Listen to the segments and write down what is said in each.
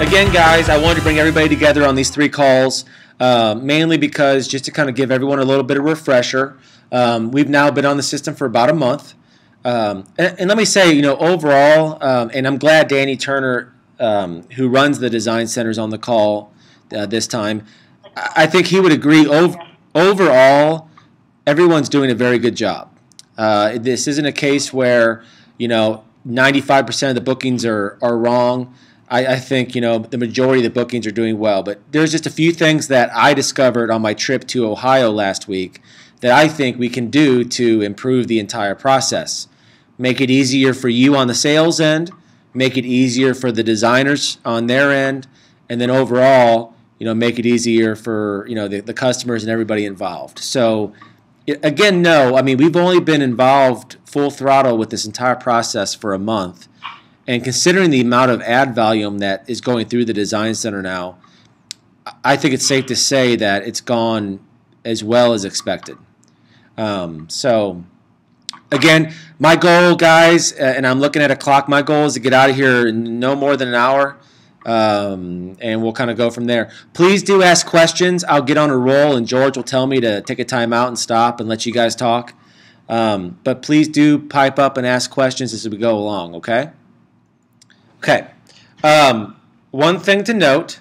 Again, guys, I wanted to bring everybody together on these three calls, uh, mainly because just to kind of give everyone a little bit of refresher. Um, we've now been on the system for about a month. Um, and, and, let me say, you know, overall, um, and I'm glad Danny Turner, um, who runs the design centers, on the call uh, this time. I think he would agree. Ov- overall, everyone's doing a very good job. Uh, this isn't a case where you know 95% of the bookings are are wrong. I, I, think you know the majority of the bookings are doing well, but there's just a few things that I discovered on my trip to Ohio last week that I think we can do to improve the entire process. Make it easier for you on the sales end, make it easier for the designers on their end, and then overall, you know, make it easier for you know the, the customers and everybody involved. So again, no, I mean we've only been involved full throttle with this entire process for a month and considering the amount of ad volume that is going through the design center now, I think it's safe to say that it's gone as well as expected. Um, so, again, my goal, guys, and I'm looking at a clock. My goal is to get out of here in no more than an hour, um, and we'll kind of go from there. Please do ask questions. I'll get on a roll, and George will tell me to take a time out and stop and let you guys talk. Um, but please do pipe up and ask questions as we go along. Okay. Okay. Um, one thing to note,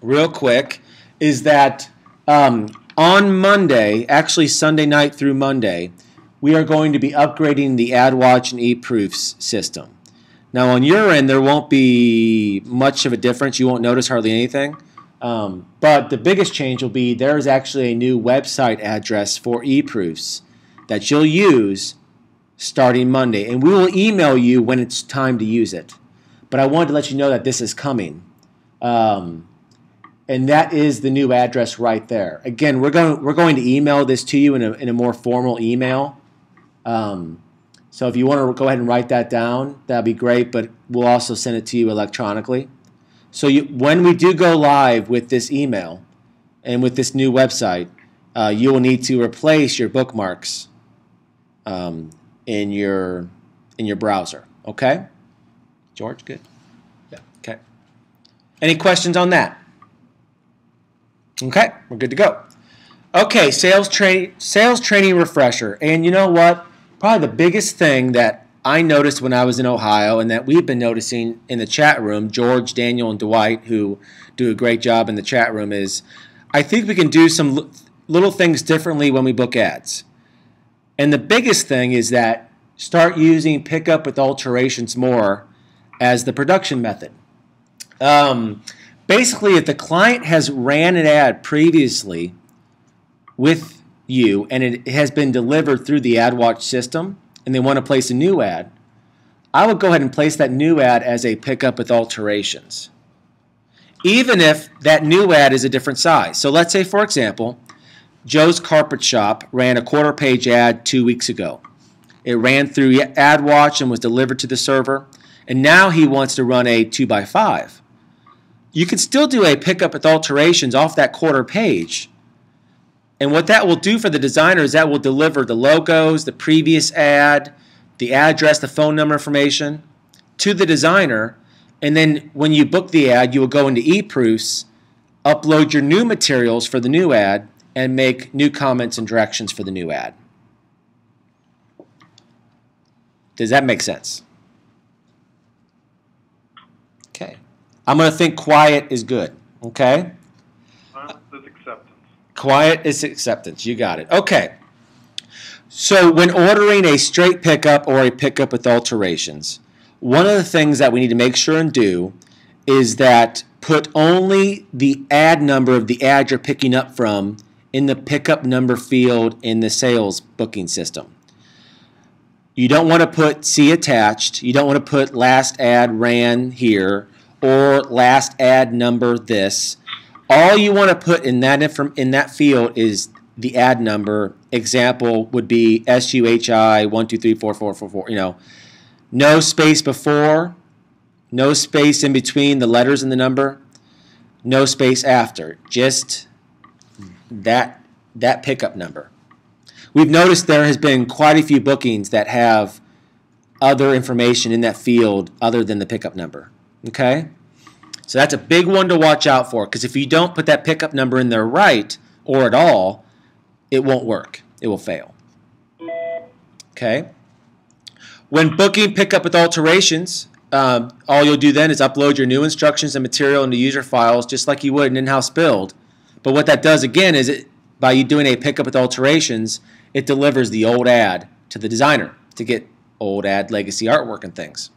real quick, is that um, on Monday, actually Sunday night through Monday, we are going to be upgrading the AdWatch and eProofs system. Now, on your end, there won't be much of a difference. You won't notice hardly anything. Um, but the biggest change will be there is actually a new website address for eProofs that you'll use starting Monday. And we will email you when it's time to use it. But I wanted to let you know that this is coming. Um, and that is the new address right there. Again, we're going, we're going to email this to you in a, in a more formal email. Um, so if you want to go ahead and write that down, that'd be great. But we'll also send it to you electronically. So you, when we do go live with this email and with this new website, uh, you will need to replace your bookmarks um, in your in your browser. Okay, George, good. Yeah. Okay. Any questions on that? Okay, we're good to go. Okay, sales training sales training refresher. And you know what? Probably the biggest thing that I noticed when I was in Ohio and that we've been noticing in the chat room, George, Daniel, and Dwight, who do a great job in the chat room, is I think we can do some little things differently when we book ads. And the biggest thing is that start using pickup with alterations more as the production method. Um, basically, if the client has ran an ad previously with you and it has been delivered through the AdWatch system and they want to place a new ad, I would go ahead and place that new ad as a pickup with alterations. Even if that new ad is a different size. So let's say, for example, Joe's Carpet Shop ran a quarter page ad two weeks ago. It ran through AdWatch and was delivered to the server, and now he wants to run a 2x5. You can still do a pickup with alterations off that quarter page. And what that will do for the designer is that will deliver the logos, the previous ad, the address, the phone number information to the designer. And then when you book the ad, you will go into eProofs, upload your new materials for the new ad, and make new comments and directions for the new ad. Does that make sense? Okay. I'm going to think quiet is good. Okay? Acceptance. Quiet is acceptance. You got it. Okay. So when ordering a straight pickup or a pickup with alterations, one of the things that we need to make sure and do is that put only the ad number of the ad you're picking up from in the pickup number field in the sales booking system. You don't want to put see attached. You don't want to put last ad ran here or last ad number this. All you want to put in that in that field is the ad number. Example would be SUHI one two three four four four four. You know, no space before, no space in between the letters and the number, no space after. Just that that pickup number. We've noticed there has been quite a few bookings that have other information in that field other than the pickup number. Okay? So that's a big one to watch out for because if you don't put that pickup number in there right or at all, it won't work. It will fail. Okay. When booking pickup with alterations, um, all you'll do then is upload your new instructions and material into user files just like you would an in-house build. But what that does again is it by you doing a pickup with alterations, it delivers the old ad to the designer to get old ad legacy artwork and things.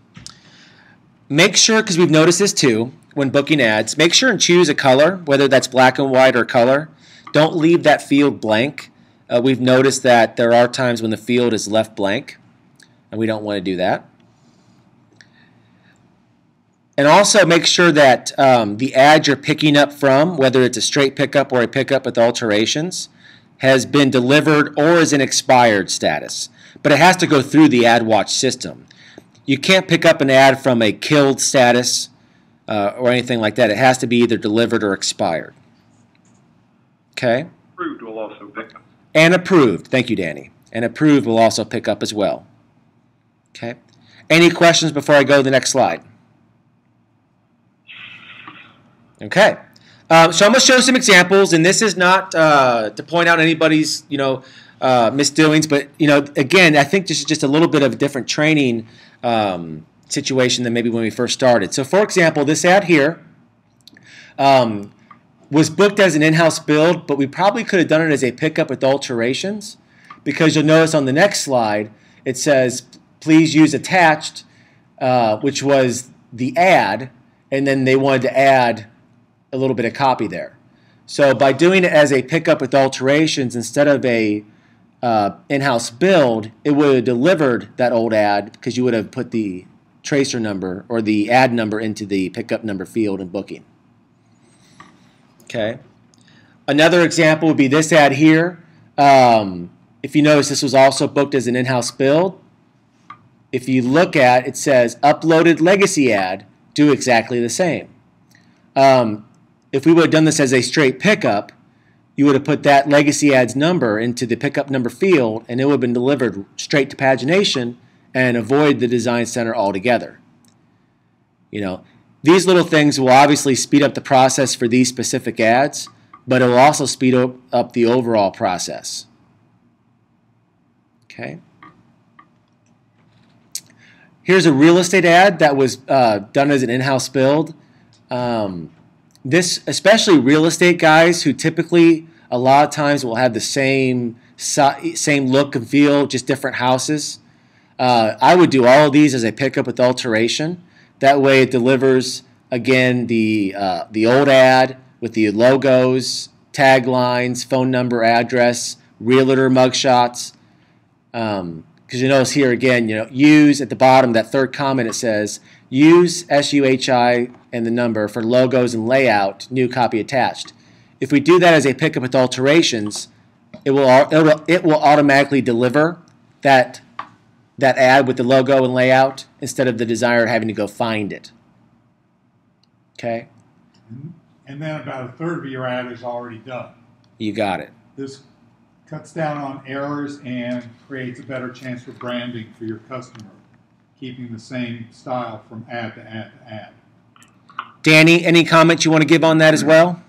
Make sure, because we've noticed this too, when booking ads, make sure and choose a color, whether that's black and white or color. Don't leave that field blank. Uh, we've noticed that there are times when the field is left blank, and we don't want to do that. And also make sure that um, the ad you're picking up from, whether it's a straight pickup or a pickup with alterations, has been delivered or is in expired status. But it has to go through the AdWatch system. You can't pick up an ad from a killed status uh, or anything like that. It has to be either delivered or expired. Okay? Approved will also pick up. And approved. Thank you, Danny. And approved will also pick up as well. Okay? Any questions before I go to the next slide? Okay. Uh, so I'm going to show some examples, and this is not uh, to point out anybody's, you know, uh, misdoings, but you know, again, I think this is just a little bit of a different training um, situation than maybe when we first started. So, for example, this ad here um, was booked as an in-house build, but we probably could have done it as a pickup with alterations, because you'll notice on the next slide it says, "Please use attached," uh, which was the ad, and then they wanted to add a little bit of copy there. So by doing it as a pickup with alterations instead of a uh, in-house build, it would have delivered that old ad because you would have put the tracer number or the ad number into the pickup number field in booking. Okay. Another example would be this ad here. Um, if you notice, this was also booked as an in-house build. If you look at, it says uploaded legacy ad, do exactly the same. Um, if we would have done this as a straight pickup, you would have put that legacy ads number into the pickup number field and it would have been delivered straight to pagination and avoid the design center altogether. You know, these little things will obviously speed up the process for these specific ads, but it will also speed up the overall process. Okay. Here's a real estate ad that was uh, done as an in-house build. Um, this, especially real estate guys who typically a lot of times will have the same same look and feel, just different houses. Uh, I would do all of these as a pickup with alteration. That way, it delivers again the uh, the old ad with the logos, taglines, phone number, address, realtor mugshots. Um, because you notice here again, you know, use at the bottom that third comment it says use SUHI and the number for logos and layout, new copy attached. If we do that as a pickup with alterations, it will it will, it will automatically deliver that that ad with the logo and layout instead of the designer having to go find it. Okay. Mm-hmm. And then about a third of your ad is already done. You got it. This cuts down on errors and creates a better chance for branding for your customer, keeping the same style from ad to ad to ad. Danny, any comments you want to give on that as well?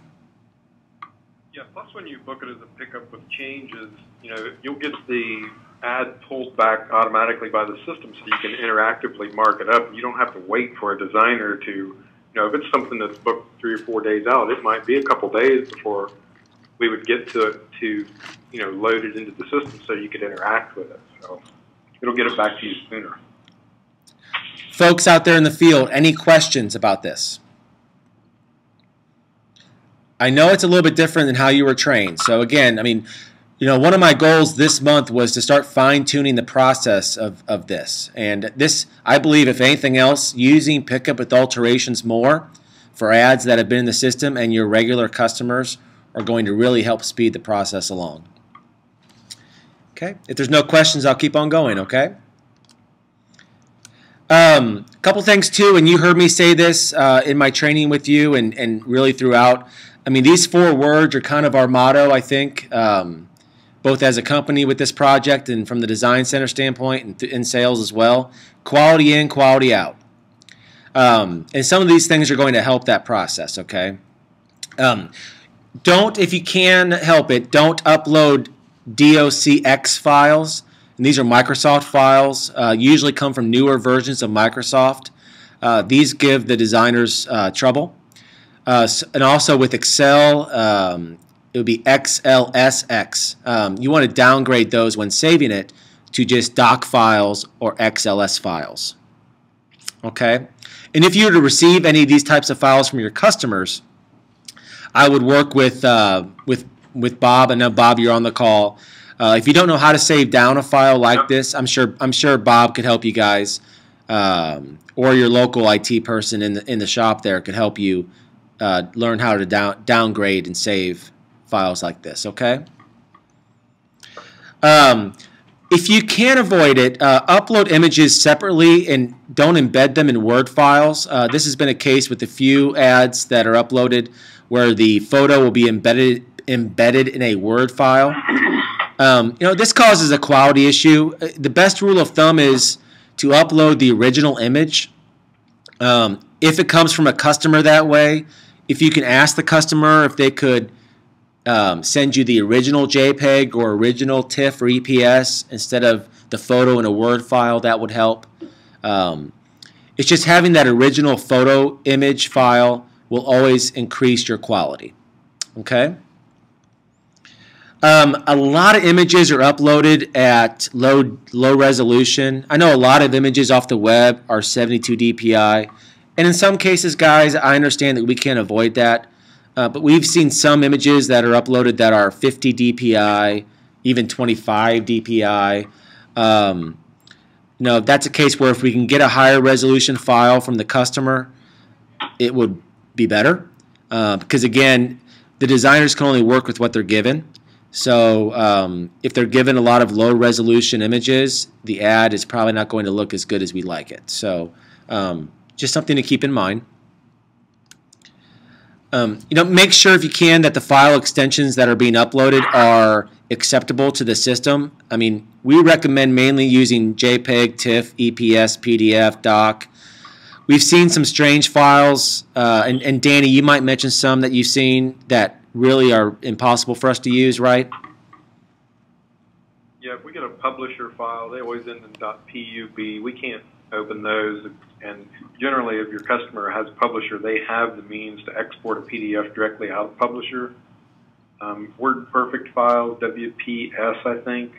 Yeah, plus when you book it as a pickup with changes, you know, you'll get the ad pulled back automatically by the system so you can interactively mark it up. You don't have to wait for a designer to, you know, if it's something that's booked three or four days out, it might be a couple days before we would get to it to, you know, load it into the system so you could interact with it. So it'll get it back to you sooner. Folks out there in the field, any questions about this? I know it's a little bit different than how you were trained. So again, I mean, you know, one of my goals this month was to start fine tuning the process of, of this. And this, I believe, if anything else, using pickup with alterations more for ads that have been in the system and your regular customers are going to really help speed the process along. Okay, if there's no questions, I'll keep on going, okay? A um, couple things too, and you heard me say this uh, in my training with you and, and really throughout. I mean, these four words are kind of our motto, I think, um, both as a company with this project and from the design center standpoint and in sales as well. Quality in, quality out. Um, and some of these things are going to help that process, okay? Um, don't, if you can help it, don't upload docx files. And these are Microsoft files, uh, usually come from newer versions of Microsoft. Uh, these give the designers uh, trouble. Uh, and also with Excel, um, it would be XLSX. Um, you want to downgrade those when saving it to just doc files or XLS files. Okay? And if you were to receive any of these types of files from your customers, I would work with uh, with with Bob. I know Bob, you're on the call. Uh, if you don't know how to save down a file like this, I'm sure I'm sure Bob could help you guys, um, or your local IT person in the in the shop there could help you uh, learn how to down downgrade and save files like this. Okay. Um, if you can't avoid it, uh, upload images separately and don't embed them in Word files. Uh, this has been a case with a few ads that are uploaded where the photo will be embedded embedded in a Word file. Um, you know, this causes a quality issue. Uh, the best rule of thumb is to upload the original image. Um, if it comes from a customer that way, if you can ask the customer if they could um, send you the original JPEG or original TIFF or EPS instead of the photo in a Word file, that would help. Um, it's just having that original photo image file will always increase your quality. Okay? Um, a lot of images are uploaded at low low resolution. I know a lot of images off the web are 72 dpi, and in some cases, guys, I understand that we can't avoid that. Uh, but we've seen some images that are uploaded that are 50 dpi, even 25 dpi. Um, you know, that's a case where if we can get a higher resolution file from the customer, it would be better. Uh, because again, the designers can only work with what they're given. So um, if they're given a lot of low resolution images, the ad is probably not going to look as good as we like it. So um, just something to keep in mind. Um, you know, make sure if you can that the file extensions that are being uploaded are acceptable to the system. I mean, we recommend mainly using JPEG, TIFF, EPS, PDF, DOC. We've seen some strange files, uh, and, and Danny, you might mention some that you've seen that really are impossible for us to use, right? Yeah, if we get a publisher file, they always end in .pub. We can't open those. And generally, if your customer has a Publisher, they have the means to export a PDF directly out of Publisher. Um, WordPerfect file, WPS, I think,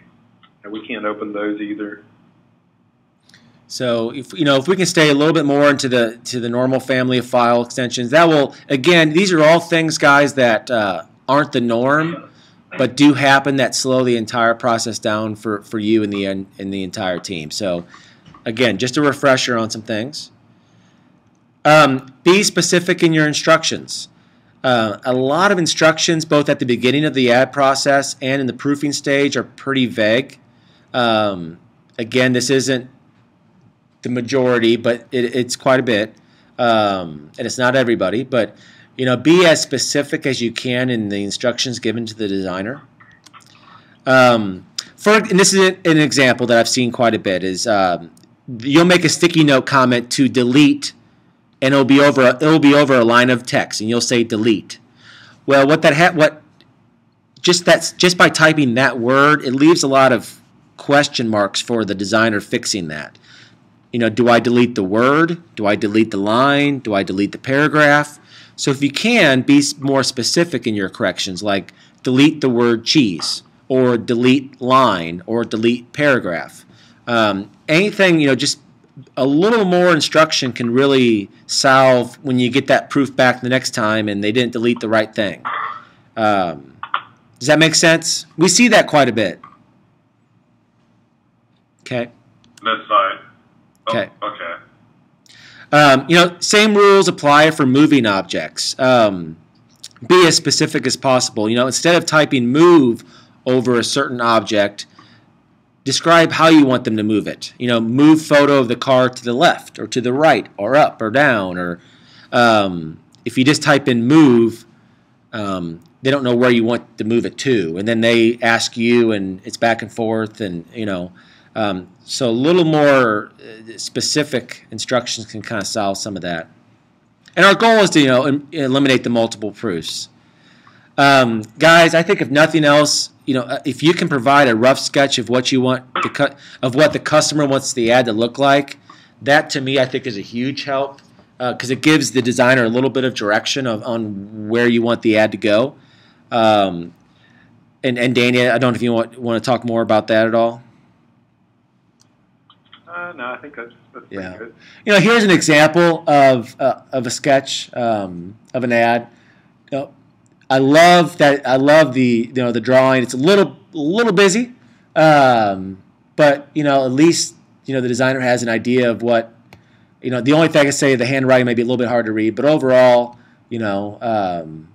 and we can't open those either. So if you know if we can stay a little bit more into the to the normal family of file extensions, that will again these are all things, guys, that uh, aren't the norm, but do happen that slow the entire process down for for you and the and the entire team. So Again, just a refresher on some things. Um, be specific in your instructions. Uh, a lot of instructions, both at the beginning of the ad process and in the proofing stage, are pretty vague. Um, again, this isn't the majority, but it, it's quite a bit, um, and it's not everybody. But you know, be as specific as you can in the instructions given to the designer. Um, for and this is an example that I've seen quite a bit is um, you'll make a sticky note comment to delete and it'll be over it'll be over a line of text and you'll say delete well what that ha- what just that's just by typing that word it leaves a lot of question marks for the designer fixing that you know do i delete the word do i delete the line do i delete the paragraph so if you can be more specific in your corrections like delete the word cheese or delete line or delete paragraph um, anything, you know, just a little more instruction can really solve when you get that proof back the next time and they didn't delete the right thing. Um, does that make sense? We see that quite a bit. Okay. That's Oh, okay. okay. Um, you know, same rules apply for moving objects. Um, be as specific as possible. You know, instead of typing move over a certain object, describe how you want them to move it. You know, move photo of the car to the left or to the right or up or down. Or um, if you just type in move, um, they don't know where you want to move it to, and then they ask you, and it's back and forth, and you know. Um, so a little more uh, specific instructions can kind of solve some of that. And our goal is to you know eliminate the multiple proofs. Um, guys, I think if nothing else, you know, uh, if you can provide a rough sketch of what you want to cut of what the customer wants the ad to look like, that to me I think is a huge help because uh, it gives the designer a little bit of direction of, on where you want the ad to go. Um, and and Danny, I don't know if you want want to talk more about that at all. Uh, no, I think that's, that's yeah. Good. You know, here's an example of uh, of a sketch um, of an ad. You know, I love that. I love the you know the drawing. It's a little a little busy, um, but you know at least you know the designer has an idea of what you know. The only thing I can say the handwriting may be a little bit hard to read, but overall, you know, um,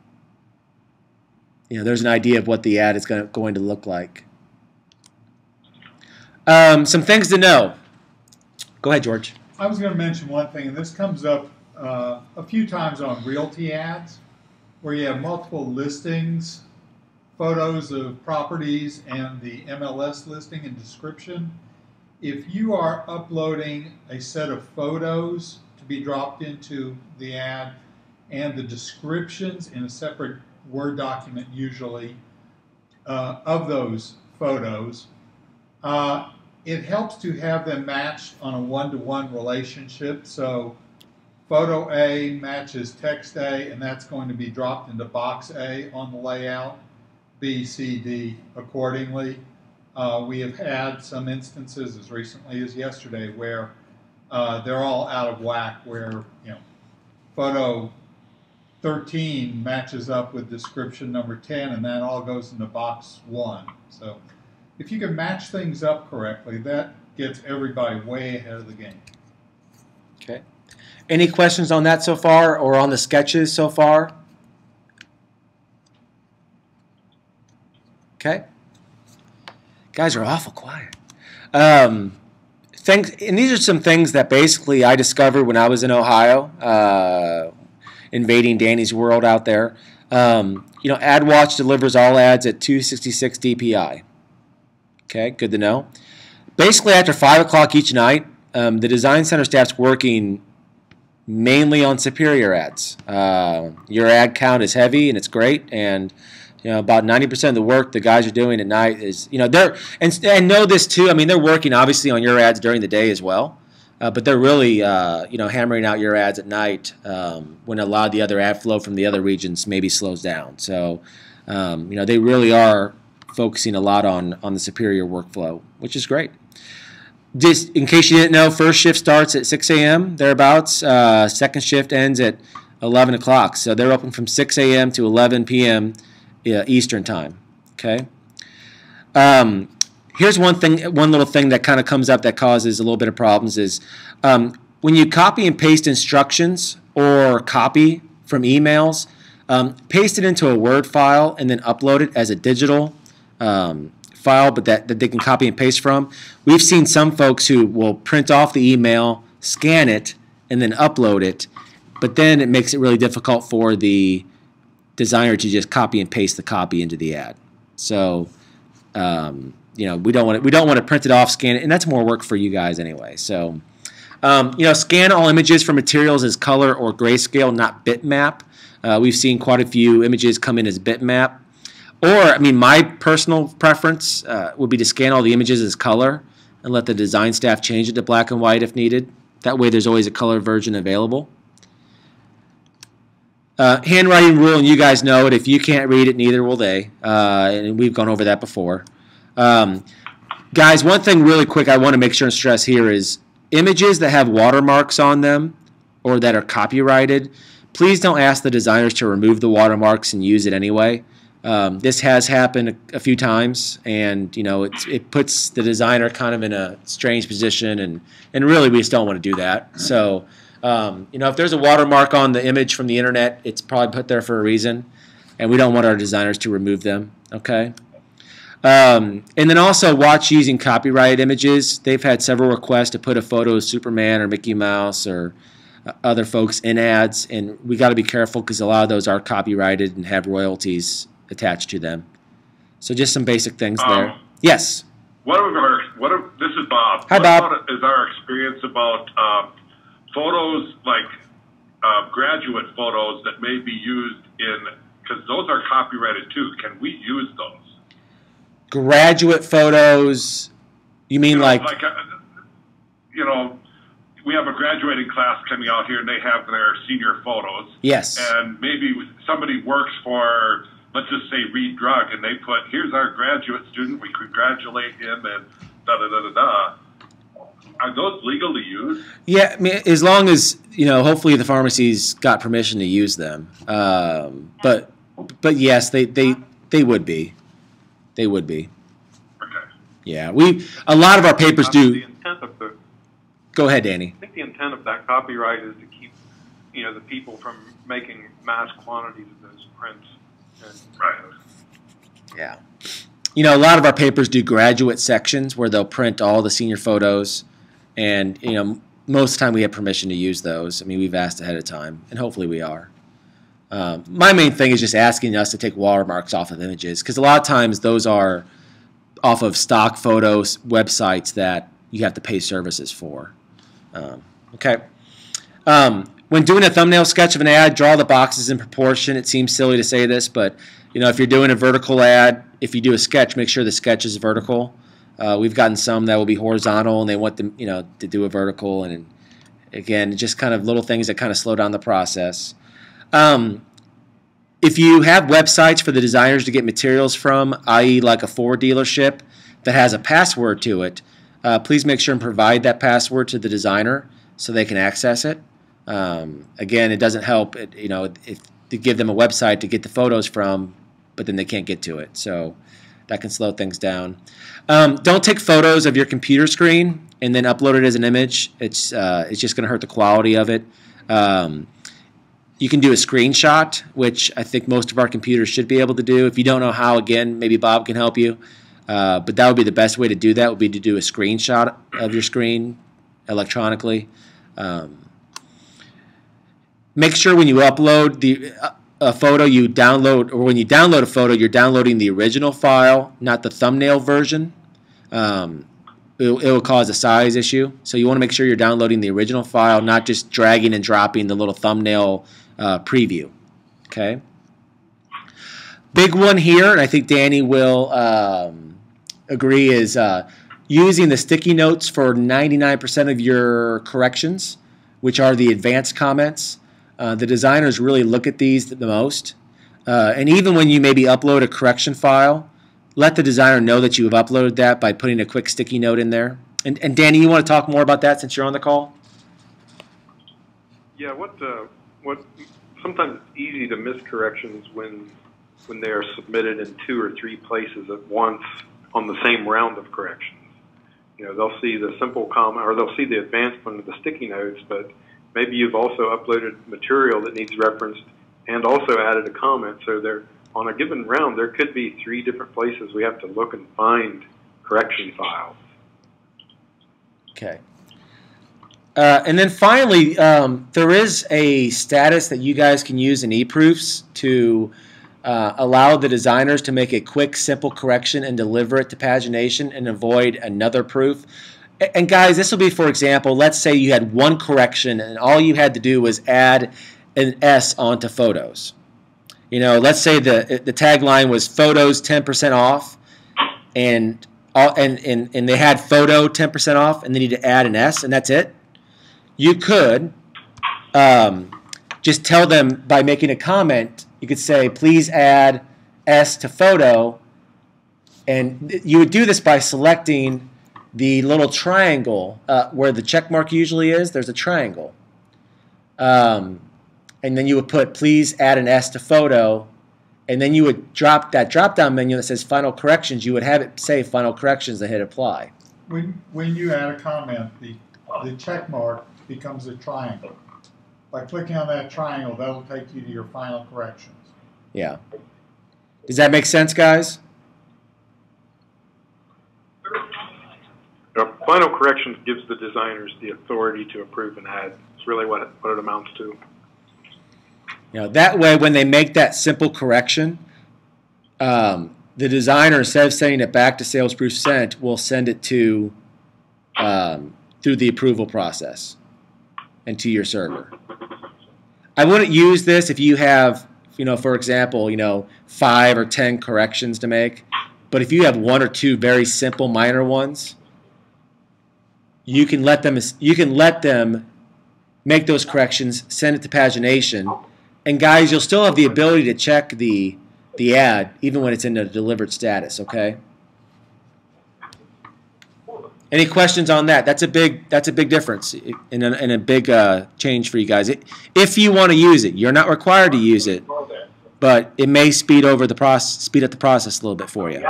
you know, there's an idea of what the ad is going to, going to look like. Um, some things to know. Go ahead, George. I was going to mention one thing, and this comes up uh, a few times on realty ads, where you have multiple listings, photos of properties, and the MLS listing and description. If you are uploading a set of photos to be dropped into the ad and the descriptions in a separate Word document, usually, uh, of those photos, uh, it helps to have them matched on a one-to-one relationship. So photo A matches text A, and that's going to be dropped into box A on the layout, B, C, D accordingly. Uh, we have had some instances as recently as yesterday where uh, they're all out of whack, where you know photo 13 matches up with description number 10, and that all goes into box 1. So if you can match things up correctly, that gets everybody way ahead of the game. Okay. Any questions on that so far or on the sketches so far? Okay. Guys are awful quiet. Um, and these are some things that basically I discovered when I was in Ohio, uh, invading Danny's world out there. Um, you know, AdWatch delivers all ads at 266 DPI. Okay, good to know. Basically, after 5 o'clock each night, um, the design center staff's working mainly on superior ads. Uh, your ad count is heavy and it's great, and you know about 90% of the work the guys are doing at night is you know they're and and know this too. I mean, they're working obviously on your ads during the day as well, uh, but they're really uh, you know hammering out your ads at night um, when a lot of the other ad flow from the other regions maybe slows down. So um, you know they really are focusing a lot on, on the superior workflow, which is great. Just in case you didn't know, first shift starts at 6 a.m. thereabouts. Uh, second shift ends at 11 o'clock. So they're open from 6 a.m. to 11 p.m. Uh, Eastern time. Okay. Um, here's one thing, one little thing that kind of comes up that causes a little bit of problems is um, when you copy and paste instructions or copy from emails, um, paste it into a Word file and then upload it as a digital um, file, but that, that they can copy and paste from. We've seen some folks who will print off the email, scan it, and then upload it, but then it makes it really difficult for the designer to just copy and paste the copy into the ad. So, um, you know, we don't want to, we don't want to print it off, scan it, and that's more work for you guys anyway. So, um, you know, scan all images for materials as color or grayscale, not bitmap. Uh, we've seen quite a few images come in as bitmap. Or, I mean, my personal preference uh, would be to scan all the images as color and let the design staff change it to black and white if needed. That way there's always a color version available. Uh, handwriting rule, and you guys know it. If you can't read it, neither will they. Uh, and we've gone over that before. Um, guys, one thing really quick I want to make sure and stress here is images that have watermarks on them or that are copyrighted, please don't ask the designers to remove the watermarks and use it anyway. Um, this has happened a, a, few times, and you know it puts the designer kind of in a strange position, and and really we just don't want to do that. So um, you know if there's a watermark on the image from the internet, it's probably put there for a reason, and we don't want our designers to remove them. Okay. Um, and then also watch using copyrighted images. They've had several requests to put a photo of Superman or Mickey Mouse or uh, other folks in ads, and we got to be careful because a lot of those are copyrighted and have royalties attached to them. So just some basic things um, there. Yes. What if our what if this is Bob. Hi, what Bob. About, is our experience about um, photos like uh, graduate photos that may be used in because those are copyrighted too. Can we use those? Graduate photos. You mean You know, like? like uh, you know, we have a graduating class coming out here, and they have their senior photos. Yes. and maybe somebody works for, let's just say, Reed Drug, and they put, here's our graduate student, we congratulate him, and da da da da da. Are those legal to use? Yeah, I mean, as long as you know, hopefully the pharmacies got permission to use them. Um, but but yes, they they they would be. They would be. Okay. Yeah, we a lot of our papers Uh, The do. intent of the, Go ahead, Danny. I think the intent of that copyright is to keep, you know, the people from making mass quantities of those prints. Right. Yeah. You know, a lot of our papers do graduate sections where they'll print all the senior photos, and you know, most of the time we have permission to use those. I mean, we've asked ahead of time, and hopefully we are. Um, my main thing is just asking us to take watermarks off of images because a lot of times those are off of stock photos websites that you have to pay services for. Um, okay. Um, when doing a thumbnail sketch of an ad, draw the boxes in proportion. It seems silly to say this, but you know, if you're doing a vertical ad, if you do a sketch, make sure the sketch is vertical. Uh, we've gotten some that will be horizontal, and they want them, you know, to do a vertical. And again, just kind of little things that kind of slow down the process. Um, if you have websites for the designers to get materials from, i.e., like a Ford dealership that has a password to it, uh, please make sure and provide that password to the designer so they can access it. Um, again, it doesn't help, it, you know, if to give them a website to get the photos from, but then they can't get to it. So that can slow things down. Um, don't take photos of your computer screen and then upload it as an image. It's uh, it's just going to hurt the quality of it. Um, you can do a screenshot, which I think most of our computers should be able to do. If you don't know how, again, maybe Bob can help you. Uh, but that would be the best way to do that. Would be to do a screenshot of your screen electronically. Um, make sure when you upload the uh, a photo, you download, or when you download a photo, you're downloading the original file, not the thumbnail version. Um, it, it will cause a size issue. So you want to make sure you're downloading the original file, not just dragging and dropping the little thumbnail uh, preview. Okay. Big one here, and I think Danny will um, agree, is uh, using the sticky notes for 99% of your corrections, which are the advanced comments. Uh, the designers really look at these the most. Uh, and even when you maybe upload a correction file, let the designer know that you have uploaded that by putting a quick sticky note in there. And, and Danny, you want to talk more about that since you're on the call? yeah, what, uh, what, sometimes it's easy to miss corrections when, when they are submitted in two or three places at once on the same round of corrections. You know, they'll see the simple comment, or they'll see the advanced one of the sticky notes, but maybe you've also uploaded material that needs referenced and also added a comment. So there, on a given round, there could be three different places we have to look and find correction files. Okay. Uh, and then finally, um, there is a status that you guys can use in eProofs to uh, allow the designers to make a quick, simple correction and deliver it to pagination and avoid another proof. And guys, this will be, for example, let's say you had one correction and all you had to do was add an S onto photos. You know, let's say the the tagline was photos 10% off, and all, and, and and they had photo 10% off, and they need to add an S, and that's it. You could um, just tell them by making a comment. You could say, "Please add S to photo," and you would do this by selecting the little triangle uh, where the check mark usually is. There's a triangle. Um, and then you would put please add an S to photo, and then you would drop that drop down menu that says final corrections. You would have it say final corrections and hit apply. When, when you add a comment, the, the check mark becomes a triangle. By clicking on that triangle, that'll take you to your final corrections. Yeah. Does that make sense, guys? You know, final corrections gives the designers the authority to approve an ad. It's really what it, what it amounts to. You know, that way, when they make that simple correction, um, the designer, instead of sending it back to SalesProof Sent, will send it to um, through the approval process and to your server. I wouldn't use this if you have, you know, for example, you know, five or ten corrections to make. But if you have one or two very simple minor ones, you can let them you can let them make those corrections, send it to pagination, and guys, you'll still have the ability to check the the ad even when it's in a delivered status. Okay. Any questions on that? That's a big that's a big difference and a, a big uh, change for you guys. if you want to use it, you're not required to use it, but it may speed over the process, speed up the process a little bit for you.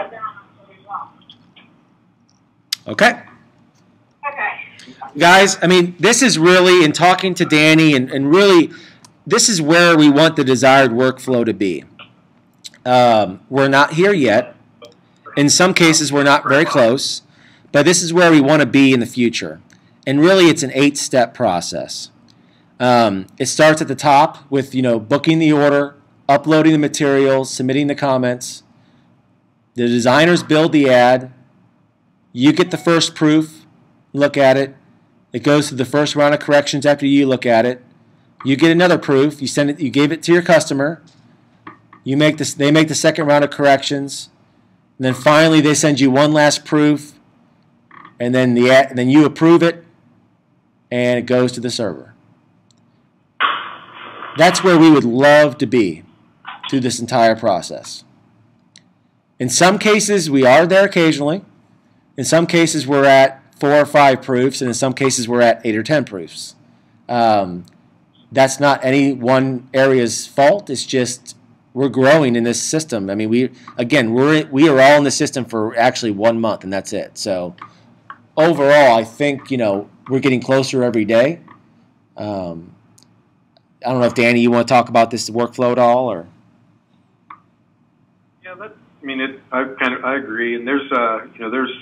Okay. Guys, I mean, this is really in talking to Danny and, and really, this is where we want the desired workflow to be. Um, we're not here yet. In some cases, we're not very close. But this is where we want to be in the future. And really, it's an eight step process. Um, it starts at the top with you know booking the order, uploading the materials, submitting the comments. The designers build the ad. You get the first proof, look at it. It goes through the first round of corrections after you look at it. You get another proof. You send it. You gave it to your customer. You make this. They make the second round of corrections. And then finally, they send you one last proof and then the then you approve it, and it goes to the server. That's where we would love to be through this entire process. In some cases, we are there occasionally. In some cases, we're at four or five proofs, and in some cases, we're at eight or ten proofs. Um, that's not any one area's fault. It's just we're growing in this system. I mean, we again, we're we are all in the system for actually one month, and that's it. So overall, I think you know we're getting closer every day. Um, I don't know if Danny, you want to talk about this workflow at all, or? Yeah, that. I mean, it. I kind of I agree, and there's uh, you know, there's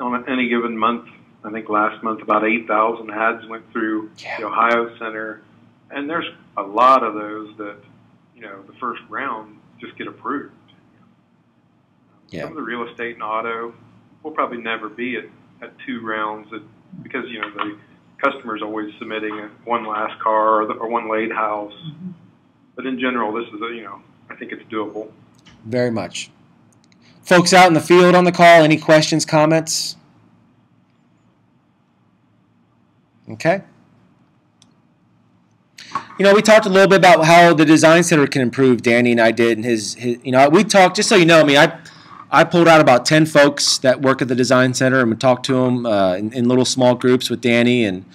on any given month. I think last month about eight thousand ads went through yeah. the Ohio Center, and there's a lot of those that you know the first round just get approved. Yeah. Some of the real estate and auto will probably never be at at two rounds because you know the customer's always submitting a, one last car or, the, or one late house. Mm-hmm. But in general, this is a you know I think it's doable. Very much. Folks out in the field on the call, any questions, comments? Okay. You know, we talked a little bit about how the design center can improve. Danny and I did, and his, his you know, we talked. Just so you know, I mean, I I pulled out about 10 folks that work at the design center and we talked to them uh, in, in, little small groups with Danny. And,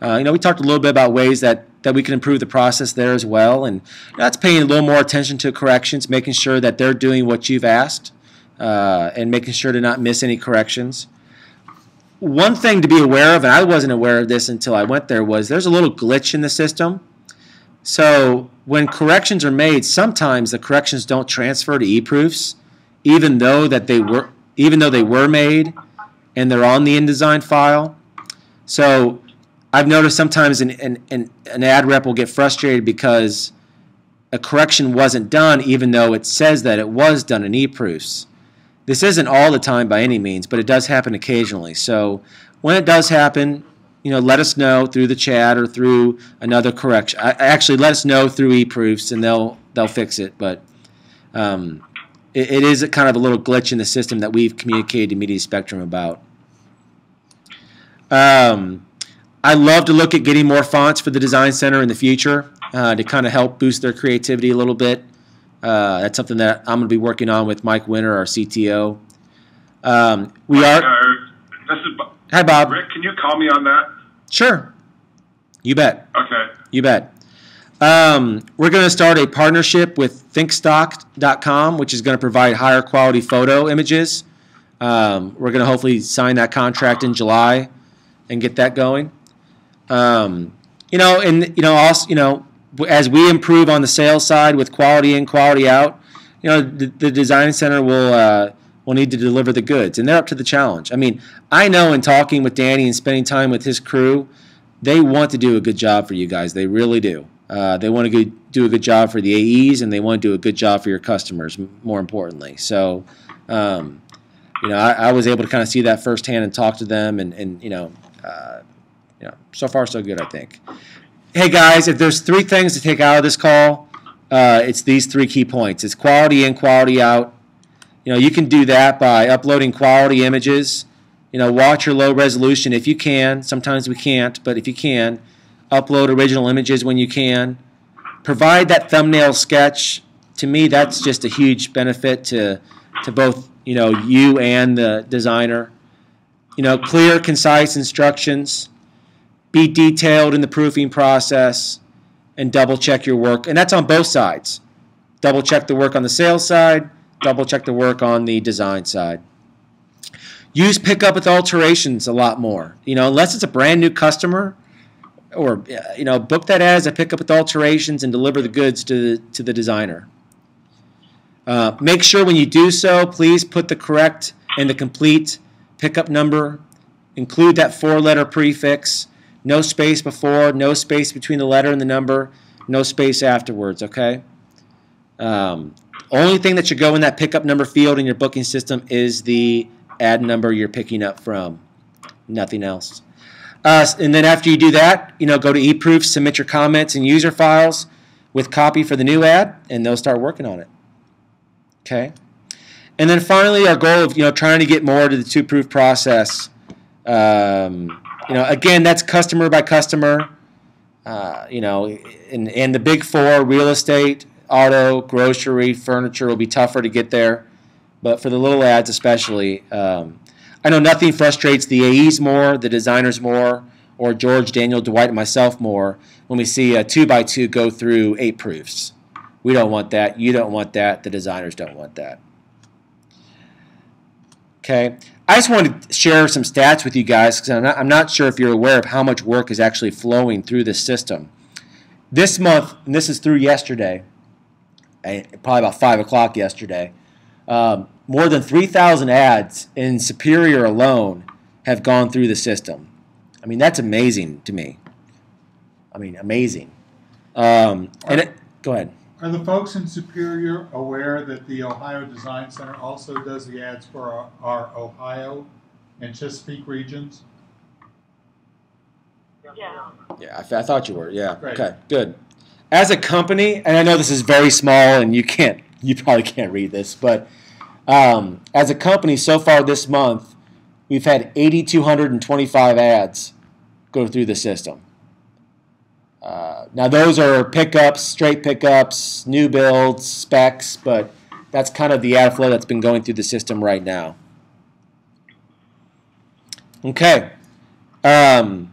uh, you know, we talked a little bit about ways that, that we can improve the process there as well. And that's paying a little more attention to corrections, making sure that they're doing what you've asked uh, and making sure to not miss any corrections. One thing to be aware of, and I wasn't aware of this until I went there, was there's a little glitch in the system. So when corrections are made, sometimes the corrections don't transfer to e-proofs even though that they were even though they were made and they're on the InDesign file. So I've noticed sometimes an, an, an, an ad rep will get frustrated because a correction wasn't done even though it says that it was done in eProofs. This isn't all the time by any means, but it does happen occasionally. So when it does happen, you know, let us know through the chat or through another correction. I, actually, let us know through eProofs, and they'll they'll fix it. But um, it, it is a kind of a little glitch in the system that we've communicated to Media Spectrum about. Um, I love to look at getting more fonts for the Design Center in the future uh, to kind of help boost their creativity a little bit. Uh, that's something that I'm going to be working on with Mike Winter, our CTO. Um, we are. this is Hi, Bob. Rick, can you call me on that? Sure. You bet. Okay. You bet. Um, we're going to start a partnership with thinkstock.com, which is going to provide higher quality photo images. Um, we're going to hopefully sign that contract in July and get that going. Um, you know, and you know, also, you know, as we improve on the sales side with quality in, quality out, you know, the, the design center will uh, will need to deliver the goods, and they're up to the challenge. I mean, I know in talking with Danny and spending time with his crew, they want to do a good job for you guys. They really do. Uh, they want to do a good job for the AEs, and they want to do a good job for your customers. More importantly, so um, you know, I, I was able to kind of see that firsthand and talk to them, and, and you know, uh, you know, so far so good, I think. Hey guys, if there's three things to take out of this call, uh, it's these three key points. It's quality in, quality out. You know, you can do that by uploading quality images. You know, watch your low resolution if you can. Sometimes we can't, but if you can, upload original images when you can. Provide that thumbnail sketch. To me, that's just a huge benefit to to both you know you and the designer. You know, clear, concise instructions. Be detailed in the proofing process, and double check your work. And that's on both sides. Double check the work on the sales side. Double check the work on the design side. Use pickup with alterations a lot more. You know, unless it's a brand new customer, or you know, book that as a pickup with alterations and deliver the goods to the, to the designer. Uh, make sure when you do so, please put the correct and the complete pickup number. Include that four-letter prefix. No space before, no space between the letter and the number, no space afterwards. Okay. Um, only thing that should go in that pickup number field in your booking system is the ad number you're picking up from. Nothing else. Uh, and then after you do that, you know, go to eProof, submit your comments and user files with copy for the new ad, and they'll start working on it. Okay. And then finally, our goal of you know trying to get more to the two-proof process. Um, you know, again, that's customer by customer. Uh, you know, and, the big four: real estate, auto, grocery, furniture will be tougher to get there. But for the little ads, especially, um, I know nothing frustrates the AEs more, the designers more, or George, Daniel, Dwight, and myself more when we see a two by two go through eight proofs. We don't want that. You don't want that. The designers don't want that. Okay. I just wanted to share some stats with you guys because I'm not, I'm not sure if you're aware of how much work is actually flowing through this system. This month, and this is through yesterday, eh, probably about 5 o'clock yesterday, um, more than 3,000 ads in Superior alone have gone through the system. I mean, that's amazing to me. I mean, amazing. Um, and it, go ahead. Are the folks in Superior aware that the Ohio Design Center also does the ads for our, our Ohio and Chesapeake regions? Yeah. Yeah, I, I thought you were. Yeah. Great. Okay. Good. As a company, and I know this is very small, and you can't, you probably can't read this, but um, as a company, so far this month, we've had 8,225 ads go through the system. Uh, now those are pickups, straight pickups, new builds, specs, but that's kind of the ad flow that's been going through the system right now. Okay. Um,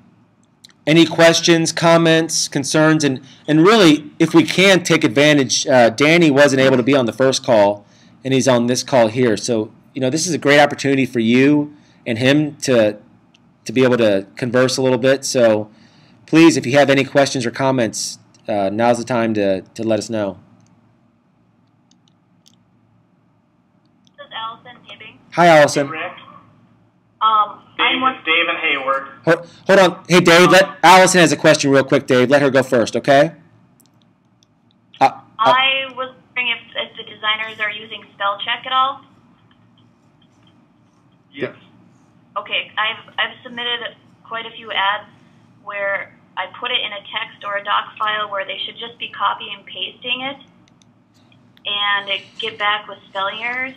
any questions, comments, concerns, and and really, if we can take advantage, uh, Danny wasn't able to be on the first call, and he's on this call here. So you know, this is a great opportunity for you and him to to be able to converse a little bit. So please, if you have any questions or comments, uh, now's the time to to let us know. This is Allison Hibbing. Hi, Allison. Rick, Um, Dave, I'm one. Dave and Hayward. Hold, hold on. Hey, Dave. Let Allison has a question real quick. Dave, let her go first, okay? Uh, uh, I was wondering if, if the designers are using spell check at all. Yes. Okay, I've I've submitted quite a few ads where I put it in a text or a doc file where they should just be copy and pasting it, and it get back with spelling errors.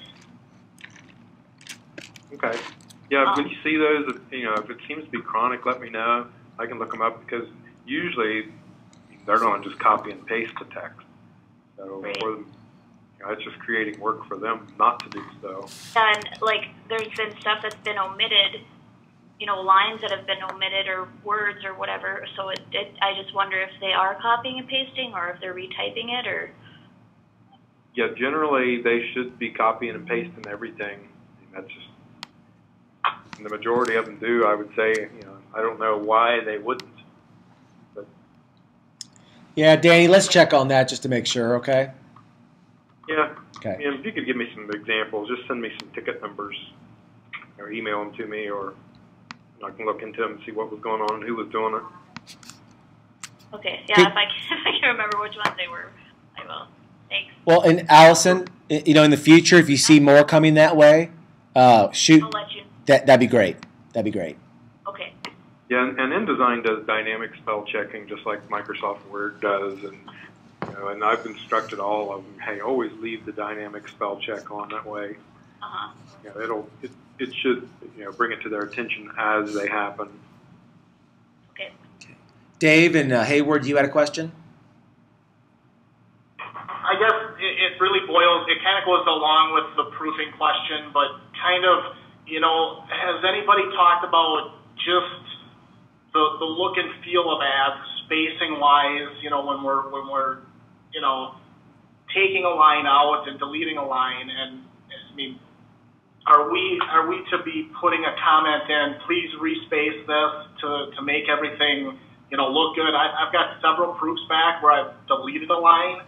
Okay. Yeah, Um, when you see those, you know, if it seems to be chronic, let me know. I can look them up because usually they're going to just copy and paste the text. So, Right. for them, you know, it's just creating work for them not to do so. And like, there's been stuff that's been omitted, you know, lines that have been omitted or words or whatever. So it, it I just wonder if they are copying and pasting or if they're retyping it or. Yeah, generally they should be copying and pasting everything. That's just and the majority of them do. I would say, you know, I don't know why they wouldn't. But yeah, Danny, let's check on that just to make sure, okay? yeah, Okay. Yeah, if you could give me some examples, just send me some ticket numbers or email them to me, or I can look into them and see what was going on and who was doing it. Okay, yeah, if I can, if I can remember which ones they were, I will. Thanks. Well, and Allison, you know, in the future, if you see more coming that way, Uh, shoot, I'll let you. that that'd be great. That'd be great. Okay. Yeah, and, and InDesign does dynamic spell checking just like Microsoft Word does, and you know, and I've instructed all of them, hey, always leave the dynamic spell check on that way. Uh huh. You know, it'll it, it should you know bring it to their attention as they happen. Okay. Dave and uh, Hayward, you had a question? I guess it, it really boils, it kind of goes along with the proofing question, but kind of, you know, has anybody talked about just the, the look and feel of ads, spacing wise, you know, when we're, when we're, you know, taking a line out and deleting a line and, I mean, are we are we to be putting a comment in? Please respace this to, to make everything you know look good. I, I've got several proofs back where I've deleted a line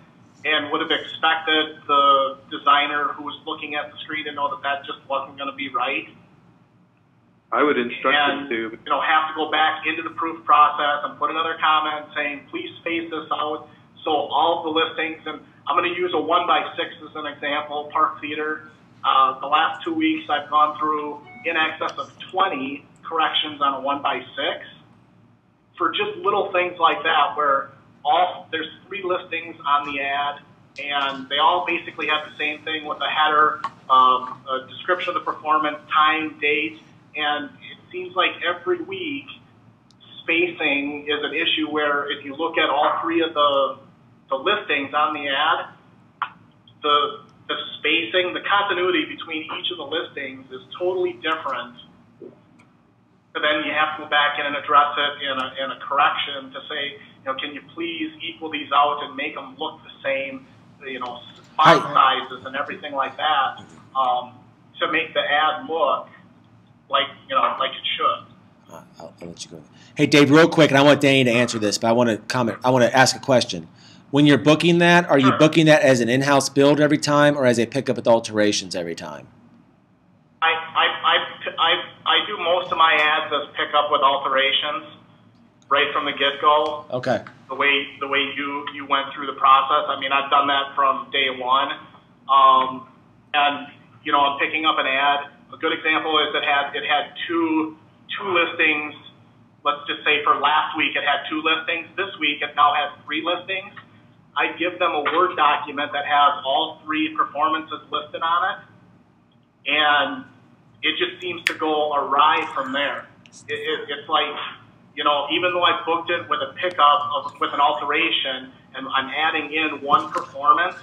and would have expected the designer who was looking at the screen to know that that just wasn't going to be right. I would instruct And them you to know have to go back into the proof process and put another comment saying please space this out so all the listings and I'm going to use a one by six as an example. Park Theater. Uh, the last two weeks, I've gone through in excess of 20 corrections on a one by six for just little things like that, where all there's three listings on the ad, and they all basically have the same thing with a header, um, a description of the performance, time, date, and it seems like every week spacing is an issue where if you look at all three of the the listings on the ad, the the spacing, the continuity between each of the listings is totally different. And then you have to go back in and address it in a, in a correction to say, you know, can you please equal these out and make them look the same, you know, font sizes and everything like that, um, to make the ad look like, you know, like it should. Uh, I'll, I'll let you go. Hey, Dave, real quick, and I want Danny to answer this, but I want to comment. I want to ask a question. When you're booking that, are you booking that as an in-house build every time, or as a pickup with alterations every time? I, I, I, I, I do most of my ads as pickup with alterations right from the get-go. Okay. the way the way you you went through the process. I mean, I've done that from day one. Um, and you know, I'm picking up an ad. A good example is it had it had two two listings. Let's just say for last week it had two listings. This week it now has three listings. I give them a Word document that has all three performances listed on it, and it just seems to go awry from there. It, it, it's like you know, even though I booked it with a pickup of, with an alteration and I'm adding in one performance,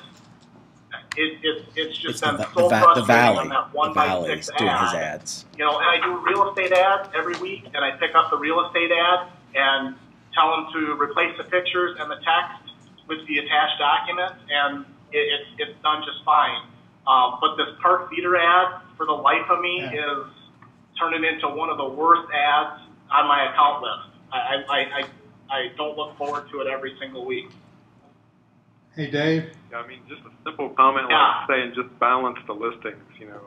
it, it, it's It's just the, been va- so the, frustrating the valley. on that The one by valley six doing his ads. You know, and I do real estate ads every week, and I pick up the real estate ad and tell them to replace the pictures and the text with the attached document, and it, it, it's done just fine. Um, but this Park Theater ad, for the life of me, Yeah. is turning into one of the worst ads on my account list. I, I, I, I, I don't look forward to it every single week. Hey, Dave. Yeah, I mean, just a simple comment Yeah. like saying just balance the listings. You know,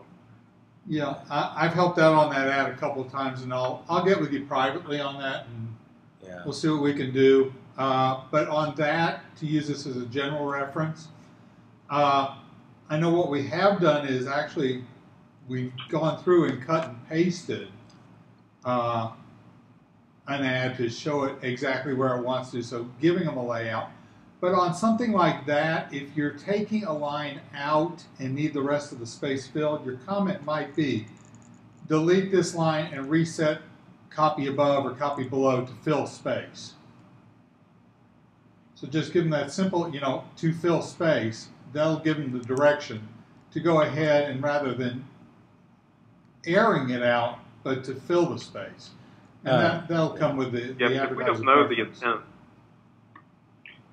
Yeah, I, I've helped out on that ad a couple of times, and I'll I'll get with you privately on that, and Yeah. we'll see what we can do. Uh, but on that, to use this as a general reference, uh, I know what we have done is actually we've gone through and cut and pasted uh, an ad to show it exactly where it wants to. So giving them a layout. But on something like that, if you're taking a line out and need the rest of the space filled, your comment might be delete this line and reset copy above or copy below to fill space. So just give them that simple, you know, to fill space. That'll give them the direction to go ahead and rather than airing it out, but to fill the space. And Uh, that, that'll come with the, yeah, the because we advertiser don't know the intent.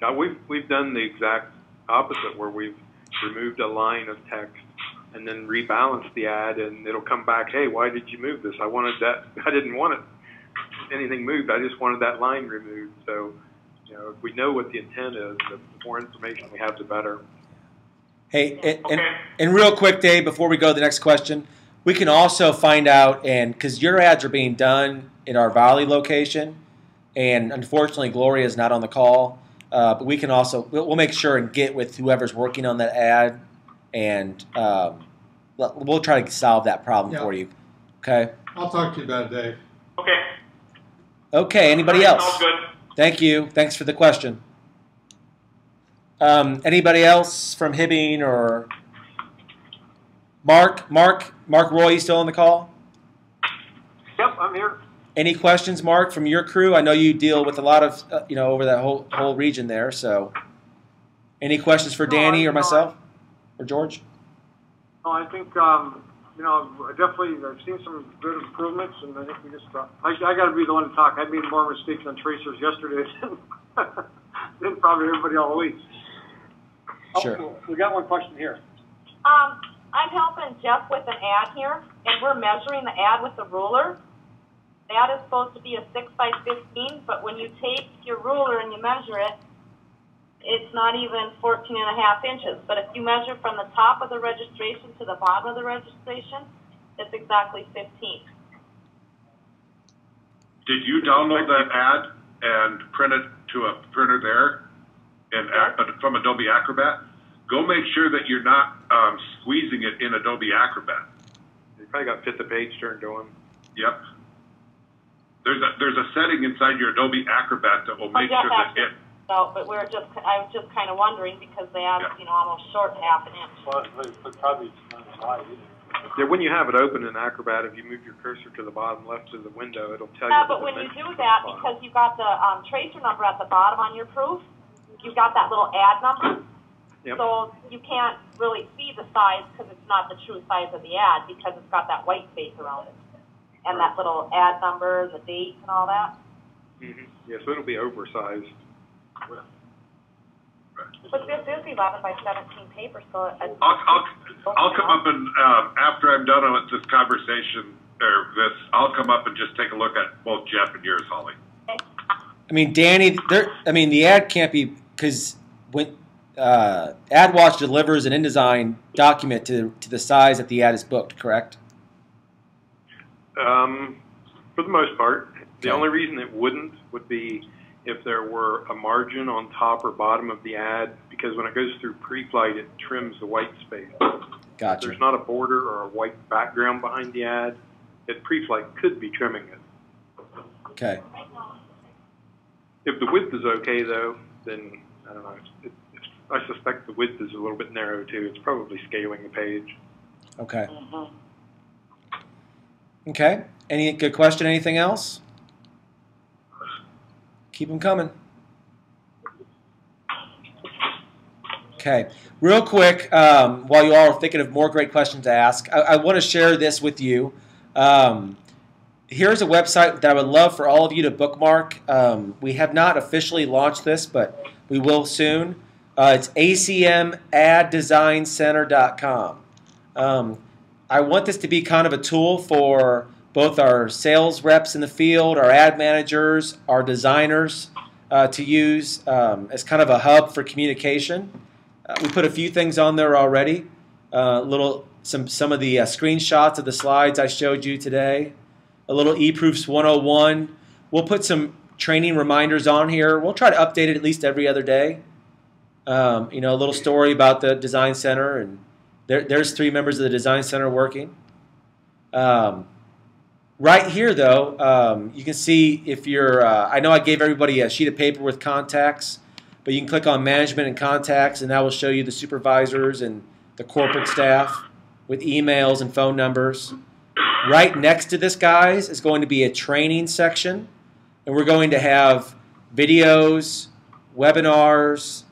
Now, we've we've done the exact opposite where we've removed a line of text and then rebalanced the ad, and it'll come back. Hey, why did you move this? I wanted that. I didn't want it anything moved. I just wanted that line removed. So, you know, if we know what the intent is, the more information we have, the better. Hey, and, and, Okay. and real quick, Dave, before we go to the next question, we can also find out, and because your ads are being done in our Valley location, and unfortunately, Gloria is not on the call, uh, but we can also we'll, we'll make sure and get with whoever's working on that ad, and um, l- we'll try to solve that problem Yeah. for you. Okay. I'll talk to you about it, Dave. Okay. Okay. Anybody All right, else? Sounds good. Thank you. Thanks for the question. Um, anybody else from Hibbing or Mark? Mark? Mark Roy, you still on the call? Yep, I'm here. Any questions, Mark, from your crew? I know you deal with a lot of, uh, you know, over that whole whole region there. So, any questions for Danny or myself or George? No, I think, um, you know, definitely, I've seen some good improvements, and I think we just, uh, I, I gotta be the one to talk. I made more mistakes on tracers yesterday than, than probably everybody all week. Oh, Sure. We got one question here. Um, I'm helping Jeff with an ad here, and we're measuring the ad with the ruler. The ad is supposed to be a six by fifteen, but when you take your ruler and you measure it, it's not even 14 and a half inches. But if you measure from the top of the registration to the bottom of the registration, it's exactly 15. Did you download that ad and print it to a printer there and Ac- from Adobe Acrobat? Go make sure that you're not um, squeezing it in Adobe Acrobat. You probably got fifth the page turned on. Yep. There's a there's a setting inside your Adobe Acrobat that will make yeah, sure that that's it. So, but we're just, I was just kind of wondering because the ad's, Yeah. you know, almost short half an inch. Well, but probably not wide either. Yeah, when you have it open in Acrobat, if you move your cursor to the bottom left of the window, it'll tell Yeah, you. the but when you dimensions do of the that, file. because you've got the um, tracer number at the bottom on your proof, you've got that little ad number. Yep. So you can't really see the size because it's not the true size of the ad because it's got that white space around it. And that little ad number, the date and all that. Mhm. Yeah, so it'll be oversized. But this is 11 by 17 paper, so it's. I'll, I'll, I'll come up and um, after I'm done with this conversation or this, I'll come up and just take a look at both Jeff and yours, Holly. I mean, Danny, there. I mean, the ad can't be because when uh, AdWatch delivers an InDesign document to to the size that the ad is booked, correct? Um, for the most part, the Okay. only reason it wouldn't would be if there were a margin on top or bottom of the ad, because when it goes through pre-flight, it trims the white space. Gotcha. There's not a border or a white background behind the ad. At pre-flight, could be trimming it. Okay. If the width is okay, though, then I don't know. It, it, I suspect the width is a little bit narrow too. It's probably scaling the page. Okay. Mm-hmm. Okay. Any good question? Anything else? Keep them coming. Okay. Real quick, um, while you all are thinking of more great questions to ask, I, I want to share this with you. Um, here's a website that I would love for all of you to bookmark. Um, we have not officially launched this, but we will soon. Uh, it's acmadddesigncenter.com. Um, I want this to be kind of a tool for both our sales reps in the field, our ad managers, our designers uh, to use um, as kind of a hub for communication. Uh, we put a few things on there already. Uh, little some some of the uh, screenshots of the slides I showed you today. A little eProofs 101. We'll put some training reminders on here. We'll try to update it at least every other day. Um, you know, a little story about the design center, and there, there's three members of the design center working. Um, right here, though, um, you can see if you're. Uh, I know I gave everybody a sheet of paper with contacts, but you can click on management and contacts, and that will show you the supervisors and the corporate staff with emails and phone numbers. Right next to this, guys, is going to be a training section, and we're going to have videos, webinars,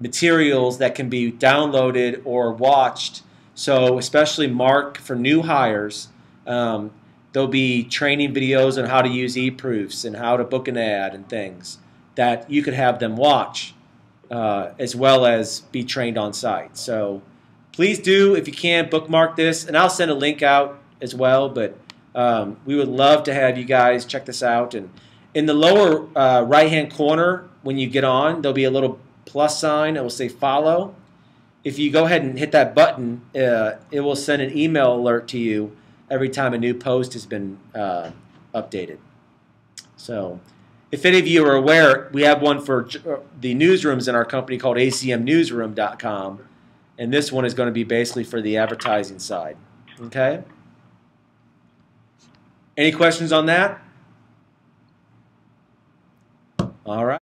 materials that can be downloaded or watched. So, especially Mark for new hires, um, there'll be training videos on how to use eProofs and how to book an ad and things that you could have them watch, uh, as well as be trained on site. So, please do, if you can, bookmark this, and I'll send a link out as well. But um, we would love to have you guys check this out. And in the lower uh, right hand corner, when you get on, there'll be a little plus sign. that will say follow. If you go ahead and hit that button, uh, it will send an email alert to you every time a new post has been uh, updated. So, if any of you are aware, we have one for uh, the newsrooms in our company called acmnewsroom.com. and this one is going to be basically for the advertising side. Okay? Any questions on that? All right.